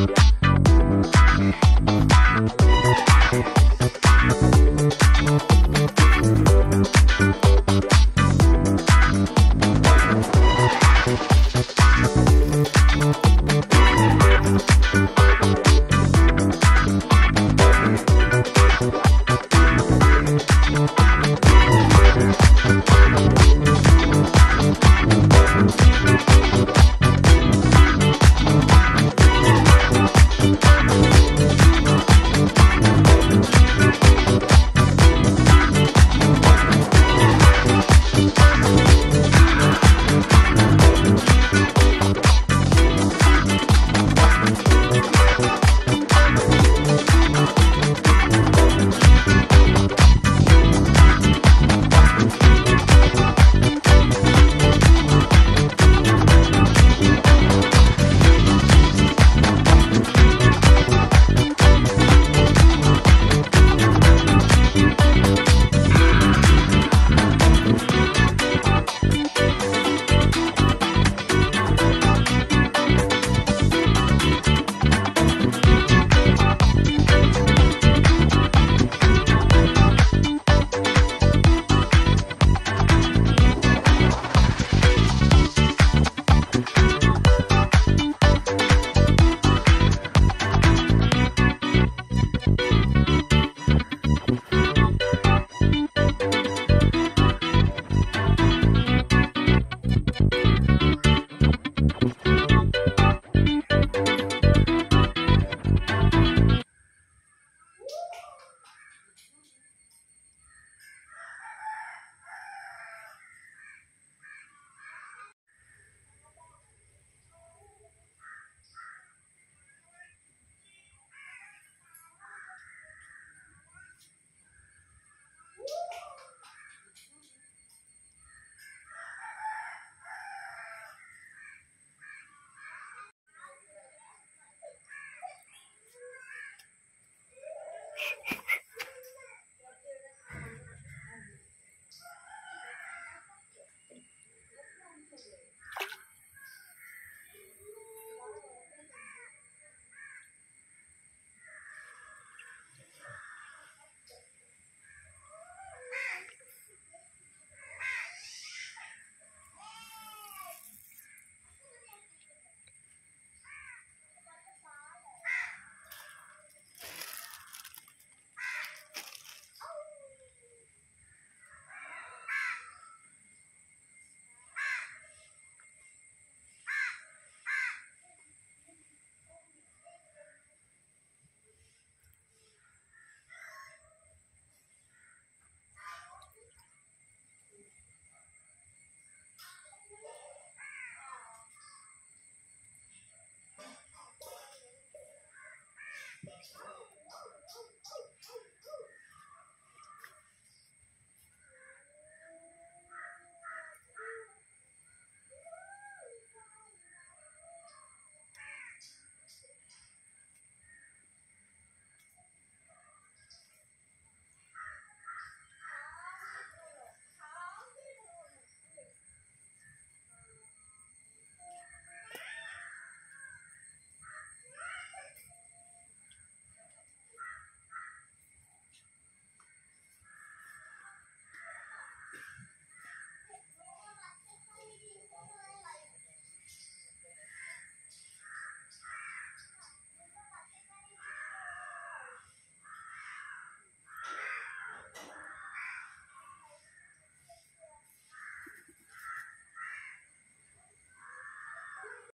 you